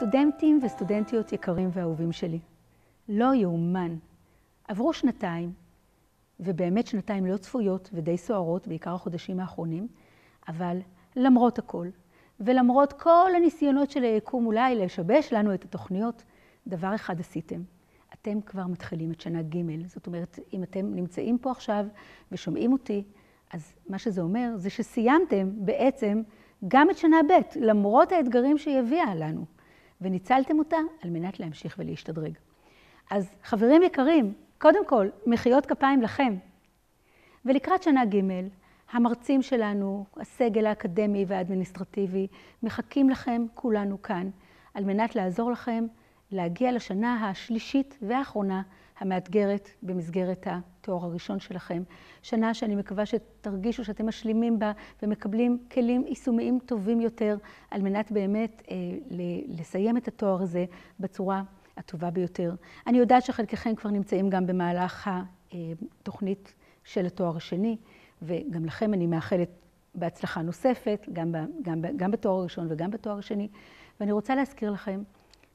סטודנטים וסטודנטיות יקרים ואהובים שלי, לא יאומן. עברו שנתיים, ובאמת שנתיים לא צפויות ודי סוערות, בעיקר החודשים האחרונים, אבל למרות הכל, ולמרות כל הניסיונות של היקום אולי לשבש לנו את התוכניות, דבר אחד עשיתם. אתם כבר מתחילים את שנה ג', זאת אומרת, אם אתם נמצאים פה עכשיו ושומעים אותי, אז מה שזה אומר זה שסיימתם בעצם גם את שנה ב', למרות האתגרים שהיא הביאה לנו, וניצלתם אותה על מנת להמשיך ולהשתדרג. אז חברים יקרים, קודם כל, מחיאות כפיים לכם. ולקראת שנה ג', המרצים שלנו, הסגל האקדמי והאדמיניסטרטיבי, מחכים לכם כולנו כאן, על מנת לעזור לכם להגיע לשנה השלישית והאחרונה המאתגרת במסגרת התואר הראשון שלכם. שנה שאני מקווה שתרגישו שאתם משלימים בה ומקבלים כלים יישומיים טובים יותר, על מנת באמת אה, לסיים את התואר הזה בצורה הטובה ביותר. אני יודעת שחלקכם כבר נמצאים גם במהלך התוכנית של התואר השני, וגם לכם אני מאחלת בהצלחה נוספת, גם, גם, גם בתואר הראשון וגם בתואר השני. ואני רוצה להזכיר לכם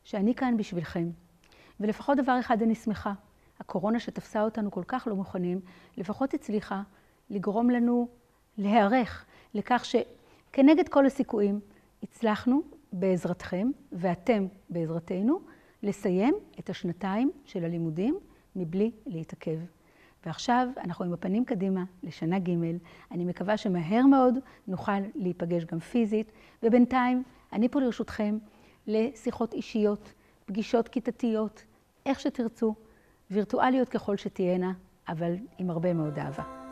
שאני כאן בשבילכם. ולפחות דבר אחד אני שמחה, הקורונה שתפסה אותנו כל כך לא מוכנים, לפחות הצליחה לגרום לנו להיערך לכך שכנגד כל הסיכויים הצלחנו בעזרתכם, ואתם בעזרתנו, לסיים את השנתיים של הלימודים מבלי להתעכב. ועכשיו אנחנו עם הפנים קדימה לשנה ג', אני מקווה שמהר מאוד נוכל להיפגש גם פיזית, ובינתיים אני פה לרשותכם לשיחות אישיות, פגישות כיתתיות, איך שתרצו, וירטואליות ככל שתהיינה, אבל עם הרבה מאוד אהבה.